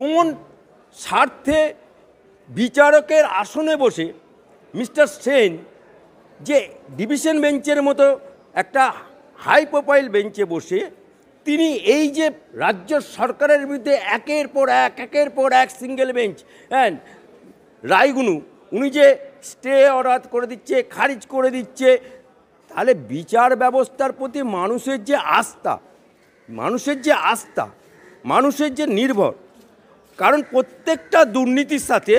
কোন স্বার্থে বিচারকের আসনে বসে মিস্টার সেন যে ডিভিশন বেঞ্চের মতো একটা হাই প্রোফাইল বেঞ্চে বসে, তিনি এই যে রাজ্য সরকারের বিরুদ্ধে একের পর এক, একের পর এক সিঙ্গেল বেঞ্চ হ্যাঁ রায়গুনু, উনি যে স্টে অর্ডার করে দিচ্ছে, খারিজ করে দিচ্ছে, তাহলে বিচার ব্যবস্থার প্রতি মানুষের যে আস্থা, মানুষের যে আস্থা, মানুষের যে নির্ভর কারণ প্রত্যেকটা দুর্নীতির সাথে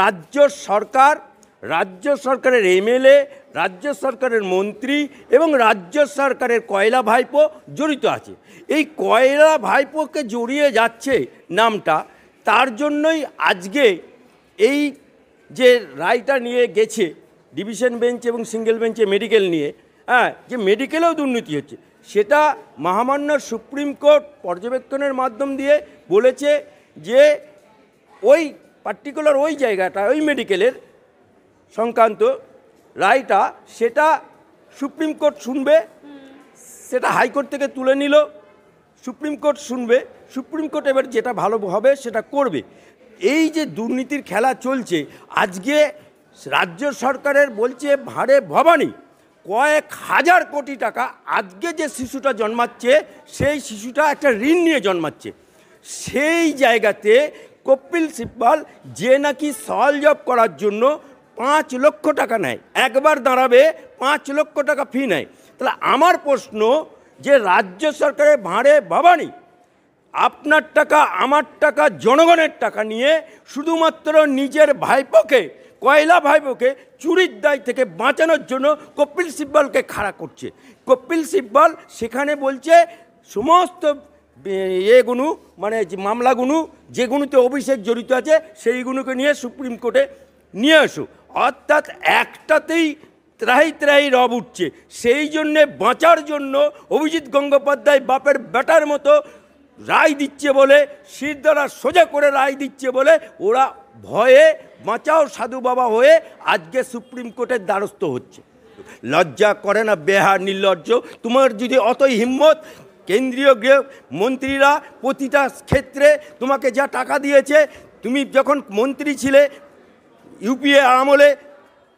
রাজ্য সরকার, রাজ্য সরকারের এমএলএ, রাজ্য সরকারের মন্ত্রী এবং রাজ্য সরকারের কয়লা ভাইপো জড়িত আছে। এই কয়লা ভাইপোকে জড়িয়ে যাচ্ছে নামটা, তার জন্যই আজকে এই যে রায়টা নিয়ে গেছে ডিভিশন বেঞ্চ এবং সিঙ্গেল বেঞ্চে মেডিকেল নিয়ে হ্যাঁ যে মেডিকেলেও দুর্নীতি হচ্ছে, সেটা মহামান্য সুপ্রিম কোর্ট পর্যবেক্ষণের মাধ্যম দিয়ে বলেছে যে ওই পার্টিকুলার ওই জায়গাটা, ওই মেডিকেলের সংক্রান্ত রায়টা সেটা সুপ্রিম কোর্ট শুনবে, সেটা হাইকোর্ট থেকে তুলে নিল, সুপ্রিম কোর্ট শুনবে, সুপ্রিম কোর্ট এবার যেটা ভালো হবে সেটা করবে। এই যে দুর্নীতির খেলা চলছে, আজকে রাজ্য সরকারের বলছে ভাড়ে ভবানী, কয়েক হাজার কোটি টাকা আজকে যে শিশুটা জন্মাচ্ছে, সেই শিশুটা একটা ঋণ নিয়ে জন্মাচ্ছে। সেই জায়গাতে কপিল সিব্বাল যে নাকি সওয়াল জব করার জন্য পাঁচ লক্ষ টাকা নেয়, একবার দাঁড়াবে পাঁচ লক্ষ টাকা ফি নেয়। তাহলে আমার প্রশ্ন যে রাজ্য সরকারের ভাঁড়ে ভবানী আপনার টাকা, আমার টাকা, জনগণের টাকা নিয়ে শুধুমাত্র নিজের ভাইপোকে, কয়লা ভাইপোকে চুরির দায় থেকে বাঁচানোর জন্য কপিল সিব্বালকে খাড়া করছে। কপিল সিব্বাল সেখানে বলছে, সমস্ত এগুলো মানে যে মামলাগুলো যেগুলোতে অভিষেক জড়িত আছে সেইগুলোকে নিয়ে সুপ্রিম কোর্টে নিয়ে আসো। অর্থাৎ একটাতেই ত্রাহি ত্রাহি রব উঠছে। সেই জন্যে বাঁচার জন্য অভিজিৎ গঙ্গোপাধ্যায় বাপের বেটার মতো রায় দিচ্ছে বলে শির দ্বারা সোজা করে রায় দিচ্ছে বলে ওরা ভয়ে বাঁচাও সাধু বাবা হয়ে আজকে সুপ্রিম কোর্টের দ্বারস্থ হচ্ছে। লজ্জা করে না, বেহার, নির্লজ্জ। তোমার যদি অতই হিম্মত কেন্দ্রীয় গৃহ মন্ত্রীরা প্রতিটা ক্ষেত্রে তোমাকে যা টাকা দিয়েছে, তুমি যখন মন্ত্রী ছিলে, ইউপিএ আমলে,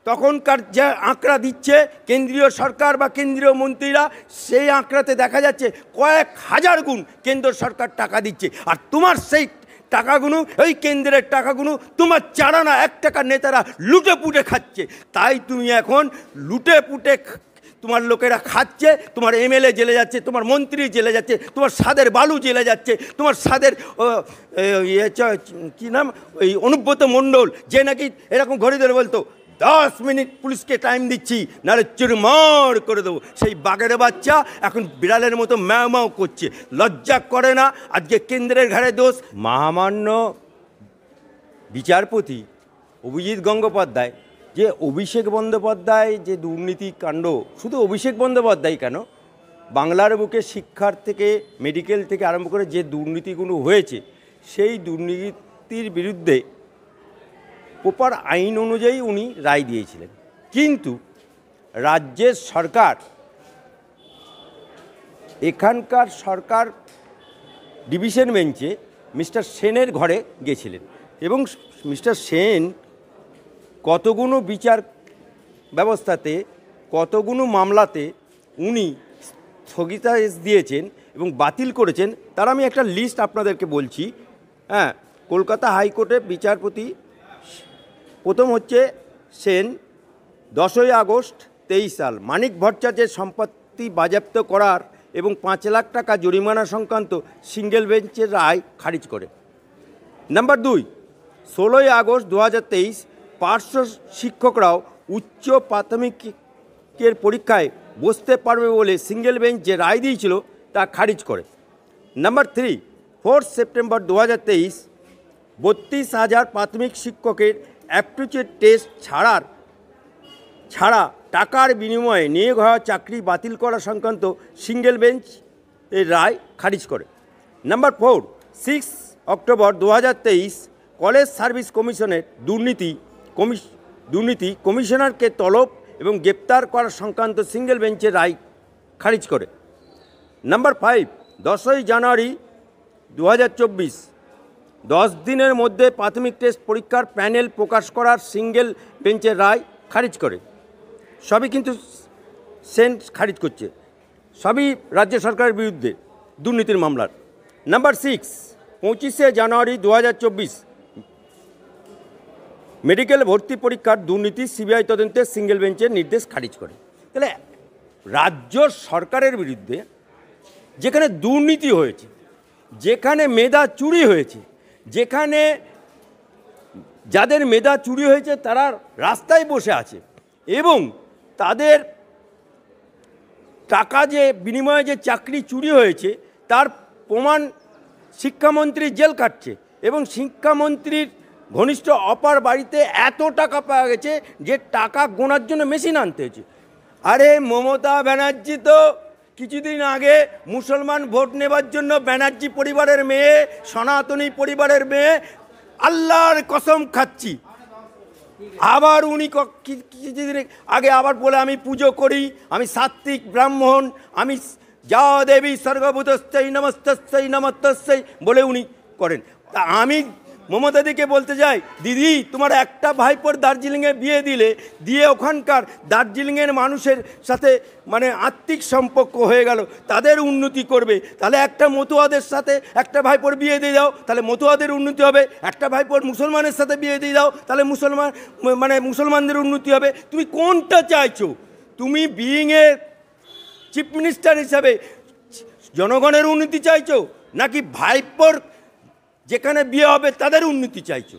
তখনকার যে আঁকড়া দিচ্ছে কেন্দ্রীয় সরকার বা কেন্দ্রীয় মন্ত্রীরা, সেই আঁকড়াতে দেখা যাচ্ছে কয়েক হাজার গুণ কেন্দ্র সরকার টাকা দিচ্ছে। আর তোমার সেই টাকাগুলো ওই কেন্দ্রের টাকাগুলো তোমার চারানা এক টাকার নেতারা লুটে পুটে খাচ্ছে। তাই তুমি এখন লুটে পুটে তোমার লোকেরা খাচ্ছে, তোমার এমএলএ জেলে যাচ্ছে, তোমার মন্ত্রী জেলে যাচ্ছে, তোমার সাদের বালু জেলে যাচ্ছে, তোমার সাদের ইয়ে কী নাম? ওই অনুব্রত মণ্ডল, যে নাকি এরকম ঘড়ি ধরে বলতো, দশ মিনিট পুলিশকে টাইম দিচ্ছি, নাহলে চুরমার করে দেবো। সেই বাঘের বাচ্চা এখন বিড়ালের মতো ম্যাও ম্যাও করছে। লজ্জা করে না, আজকে কেন্দ্রের ঘাড়ে দোষ। মহামান্য বিচারপতি অভিজিৎ গঙ্গোপাধ্যায় যে অভিষেক বন্দ্যোপাধ্যায় যে দুর্নীতি কাণ্ড, শুধু অভিষেক বন্দ্যোপাধ্যায় কেন? বাংলার বুকে শিক্ষার থেকে মেডিকেল থেকে আরম্ভ করে যে দুর্নীতিগুলো হয়েছে, সেই দুর্নীতির বিরুদ্ধে প্রপার আইন অনুযায়ী উনি রায় দিয়েছিলেন। কিন্তু রাজ্যের সরকার, এখানকার সরকার ডিভিশন বেঞ্চে মিস্টার সেনের ঘরে গেছিলেন এবং মিস্টার সেন কতগুলো বিচার ব্যবস্থাতে কতগুলো মামলাতে উনি স্থগিতাদেশ দিয়েছেন এবং বাতিল করেছেন, তার আমি একটা লিস্ট আপনাদেরকে বলছি। হ্যাঁ কলকাতা হাইকোর্টে বিচারপতি প্রথম হচ্ছে সেন, দশই আগস্ট তেইশ সাল। মানিক ভট্টাচার্যের সম্পত্তি বাজেয়াপ্ত করার এবং পাঁচ লাখ টাকা জরিমানা সংক্রান্ত সিঙ্গেল বেঞ্চের রায় খারিজ করে। নাম্বার দুই, ষোলোই আগস্ট দু হাজার তেইশ পার্শ্ব শিক্ষকরাও উচ্চ প্রাথমিকের পরীক্ষায় বসতে পারবে বলে সিঙ্গেল বেঞ্চ যে রায় দিয়েছিল তা খারিজ করে। নাম্বার থ্রি, ফোর্থ সেপ্টেম্বর দু হাজার তেইশ, বত্রিশ হাজার প্রাথমিক শিক্ষকের অ্যাপটিচিউড টেস্ট ছাড়ার ছাড়া টাকার বিনিময়ে নিয়োগ হওয়া চাকরি বাতিল করা সংক্রান্ত সিঙ্গেল বেঞ্চ এর রায় খারিজ করে। নাম্বার ফোর, সিক্স অক্টোবর দু হাজার তেইশ, কলেজ সার্ভিস কমিশনের দুর্নীতি কমিশ দুর্নীতি কমিশনারকে তলব এবং গ্রেপ্তার করা সংক্রান্ত সিঙ্গেল বেঞ্চের রায় খারিজ করে। নাম্বার ফাইভ, দশই জানুয়ারি দু দশ দিনের মধ্যে প্রাথমিক টেস্ট পরীক্ষার প্যানেল প্রকাশ করার সিঙ্গেল বেঞ্চের রায় খারিজ করে। সবই কিন্তু সেন খারিজ করছে। সবই রাজ্য সরকারের বিরুদ্ধে দুর্নীতির মামলার। নাম্বার সিক্স, পঁচিশে জানুয়ারি দু হাজার চব্বিশ মেডিকেল ভর্তি পরীক্ষার দুর্নীতি সিবিআই তদন্তে সিঙ্গেল বেঞ্চের নির্দেশ খারিজ করে। তাহলে রাজ্য সরকারের বিরুদ্ধে যেখানে দুর্নীতি হয়েছে, যেখানে মেধা চুরি হয়েছে, যেখানে যাদের মেধা চুরি হয়েছে তারা রাস্তায় বসে আছে এবং তাদের টাকা যে, বিনিময়ে যে চাকরি চুরি হয়েছে তার প্রমাণ শিক্ষামন্ত্রী জেল কাটছে এবং শিক্ষামন্ত্রীর ঘনিষ্ঠ অপার বাড়িতে এত টাকা পাওয়া গেছে যে টাকা গোনার জন্য মেশিন আনতে হয়েছে। আরে মমতা ব্যানার্জি তো কিছুদিন আগে মুসলমান ভোট নেবার জন্য ব্যানার্জি পরিবারের মেয়ে, সনাতনী পরিবারের মেয়ে আল্লাহর কসম খাচ্ছি। আবার উনি কিছুদিন আগে আবার বলে আমি পুজো করি, আমি সাত্বিক ব্রাহ্মণ, আমি যা দেবী স্বর্গভূতস্যই নমস্তস্যই নমস্তস্যই বলে উনি করেন। তা আমি মমতাদিকে বলতে যাই, দিদি, তোমার একটা ভাইপোর দার্জিলিংয়ে বিয়ে দিলে, দিয়ে ওখানকার দার্জিলিংয়ের মানুষের সাথে মানে আত্মিক সম্পর্ক হয়ে গেল, তাদের উন্নতি করবে। তাহলে একটা মতুয়াদের সাথে একটা ভাইপোর বিয়ে দিয়ে দাও, তাহলে মতুয়াদের উন্নতি হবে। একটা ভাইপোর মুসলমানের সাথে বিয়ে দিয়ে দাও, তাহলে মুসলমান মানে মুসলমানদের উন্নতি হবে। তুমি কোনটা চাইছো? তুমি বিইংয়ে চিফ মিনিস্টার হিসাবে জনগণের উন্নতি চাইছো, নাকি ভাইপোর যেখানে বিয়ে হবে তাদের উন্নতি চাইছো।